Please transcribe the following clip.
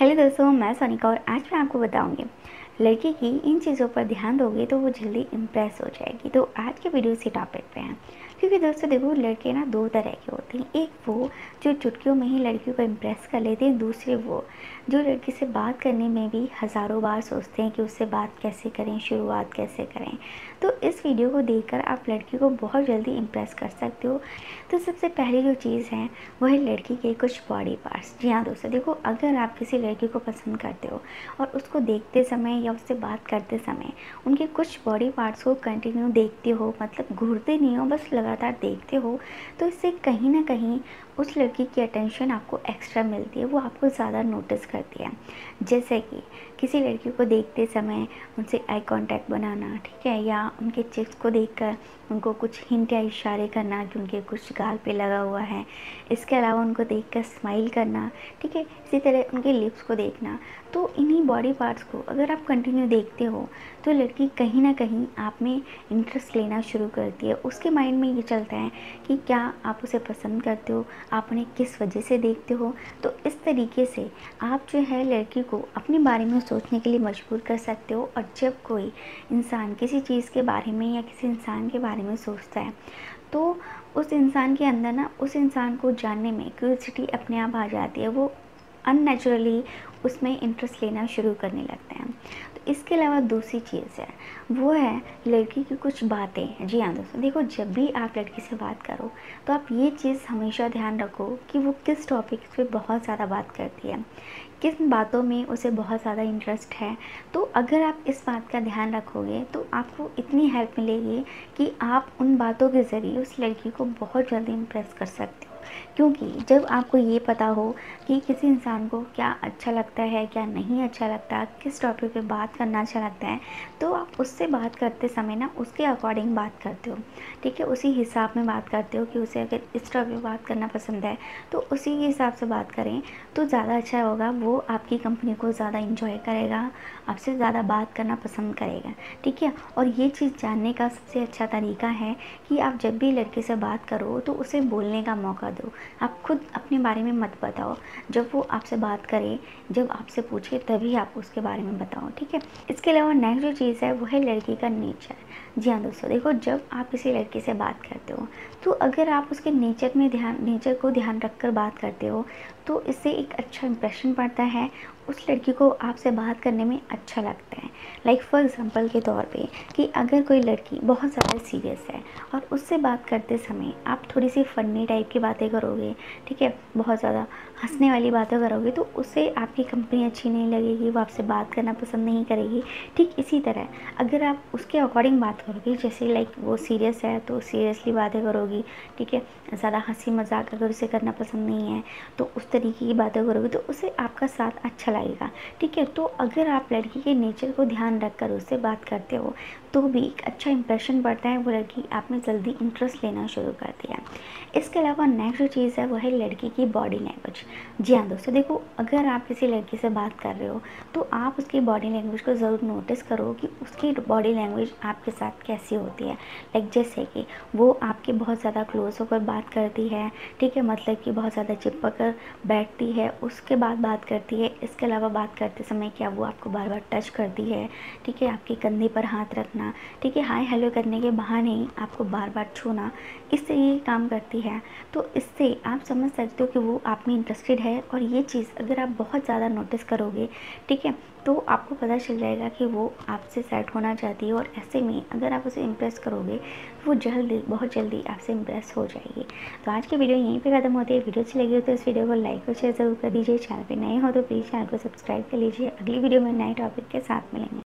Hello दोस्तों मैं सोनिका और आज मैं आपको बताऊँगी। लड़की की इन चीज़ों पर ध्यान दोगे तो वो जल्दी इम्प्रेस हो जाएगी। तो आज के वीडियो इसी टॉपिक पे हैं। क्योंकि दोस्तों देखो, लड़के ना दो तरह के होते हैं। एक वो जो चुटकियों में ही लड़कियों को इम्प्रेस कर लेते हैं, दूसरे वो जो लड़की से बात करने में भी हज़ारों बार सोचते हैं कि उससे बात कैसे करें, शुरुआत कैसे करें। तो इस वीडियो को देखकर आप लड़की को बहुत जल्दी इम्प्रेस कर सकते हो। तो सबसे पहली जो चीज़ है वो है लड़की के कुछ बॉडी पार्ट्स जी हाँ दोस्तों, देखो, अगर आप किसी लड़की को पसंद करते हो और उसको देखते समय या उससे बात करते समय उनके कुछ बॉडी पार्ट्स को कंटिन्यू देखते हो मतलब घूरते नहीं हो, बस लगातार देखते हो तो इससे कहीं ना कहीं उस लड़की की अटेंशन आपको एक्स्ट्रा मिलती है, वो आपको ज़्यादा नोटिस करती है। जैसे कि किसी लड़की को देखते समय उनसे आई कांटेक्ट बनाना, ठीक है, या उनके चिप्स को देखकर उनको कुछ हिंट या इशारे करना कि उनके कुछ गाल पे लगा हुआ है। इसके अलावा उनको देखकर स्माइल करना, ठीक है, इसी तरह उनके लिप्स को देखना। तो इन्हीं बॉडी पार्ट्स को अगर आप कंटिन्यू देखते हो तो लड़की कहीं ना कहीं आप में इंटरेस्ट लेना शुरू करती है। उसके माइंड में ये चलता है कि क्या आप उसे पसंद करते हो, आप उन्हें किस वजह से देखते हो? तो इस तरीके से आप जो है लड़की को अपने बारे में सोचने के लिए मजबूर कर सकते हो और जब कोई इंसान किसी चीज़ के बारे में या किसी इंसान के बारे में सोचता है तो उस इंसान के अंदर ना, उस इंसान को जानने में क्यूरसिटी अपने आप आ जाती है। वो अननेचुरली उसमें इंटरेस्ट लेना शुरू करने लगते हैं। तो इसके अलावा दूसरी चीज़ है, वो है लड़की की कुछ बातें। जी हाँ दोस्तों, देखो जब भी आप लड़की से बात करो तो आप ये चीज़ हमेशा ध्यान रखो कि वो किस टॉपिक पे बहुत ज़्यादा बात करती है। किस बातों में उसे बहुत ज़्यादा इंटरेस्ट है। तो अगर आप इस बात का ध्यान रखोगे तो आपको इतनी हेल्प मिलेगी कि आप उन बातों के ज़रिए उस लड़की को बहुत जल्दी इम्प्रेस कर सकते हो। क्योंकि जब आपको ये पता हो कि किसी इंसान को क्या अच्छा लगता है, क्या नहीं अच्छा लगता, किस टॉपिक पे बात करना अच्छा लगता है तो आप उससे बात करते समय ना उसके अकॉर्डिंग बात करते हो। ठीक है? उसी हिसाब में बात करते हो कि उसे अगर इस टॉपिक पर बात करना पसंद है तो उसी के हिसाब से बात करें। तो ज़्यादा अच्छा होगा, वो आपकी कंपनी को ज़्यादा इंजॉय करेगा, आपसे ज़्यादा बात करना पसंद करेगा। ठीक है? और ये चीज़ जानने का सबसे अच्छा तरीका है कि आप जब भी लड़के से बात करो तो उसे बोलने का मौका दो। आप खुद अपने बारे में मत बताओ। जब वो आपसे बात करे, जब आपसे पूछे, तभी आप उसके बारे में बताओ, ठीक है? इसके अलावा नेक्स्ट जो चीज़ है, वो है लड़की का नेचर जी हाँ दोस्तों, देखो, जब आप किसी लड़की से बात करते हो तो अगर आप उसके नेचर में ध्यान नेचर को ध्यान रखकर बात करते हो तो इससे एक अच्छा इंप्रेशन पड़ता है उस लड़की को आपसे बात करने में अच्छा लगता है। लाइक फॉर एग्ज़ाम्पल के तौर पे कि अगर कोई लड़की बहुत ज़्यादा सीरियस है और उससे बात करते समय आप थोड़ी सी फ़नी टाइप की बातें करोगे, ठीक है? बहुत ज़्यादा हंसने वाली बातें करोगे तो उससे आपकी कंपनी अच्छी नहीं लगेगी, वो आपसे बात करना पसंद नहीं करेगी। ठीक इसी तरह अगर आप उसके अकॉर्डिंग बात करोगे, जैसे लाइक वो सीरियस है तो सीरियसली बातें करोगी, ठीक है? ज़्यादा हँसी मज़ाक अगर उसे करना पसंद नहीं है तो उस तरीके की बातें करोगे तो उसे आपका साथ अच्छा लगेगा ठीक है तो अगर आप लड़की के नेचर को ध्यान रख कर उससे बात करते हो तो भी एक अच्छा इंप्रेशन पड़ता है वो लड़की आप में जल्दी इंटरेस्ट लेना शुरू करती है इसके अलावा नेक्स्ट जो चीज़ है, वो है लड़की की बॉडी लैंग्वेज जी हाँ दोस्तों, देखो, अगर आप किसी लड़की से बात कर रहे हो तो आप उसकी बॉडी लैंग्वेज को ज़रूर नोटिस करो कि उसकी बॉडी लैंग्वेज आपके साथ कैसी होती है। लाइक जैसे कि वो आपके बहुत ज़्यादा क्लोज होकर बात करती है, ठीक है मतलब कि बहुत ज़्यादा चिपक कर बैठती है, उसके बाद बात करती है, इसके अलावा बात करते समय क्या वो आपको बार बार टच करती है, ठीक है? आपके कंधे पर हाथ रखना, ठीक है? हाय हेलो करने के बहाने आपको बार बार छूना, इससे ये काम करती है। तो इससे आप समझ सकते हो कि वो आप में इंटरेस्टेड है और ये चीज़ अगर आप बहुत ज़्यादा नोटिस करोगे, ठीक है? तो आपको पता चल जाएगा कि वो आपसे सेट होना चाहती है और ऐसे में अगर आप उसे इम्प्रेस करोगे तो वो जल्दी, बहुत जल्दी आपसे इम्प्रेस हो जाएगी। तो आज की वीडियो यहीं पे ख़त्म होती है। वीडियो अच्छी लगी हो तो इस वीडियो को लाइक और शेयर ज़रूर कर दीजिए। चैनल पे नए हो तो प्लीज़ चैनल को सब्सक्राइब कर लीजिए। अगली वीडियो में नए टॉपिक के साथ मिलेंगे।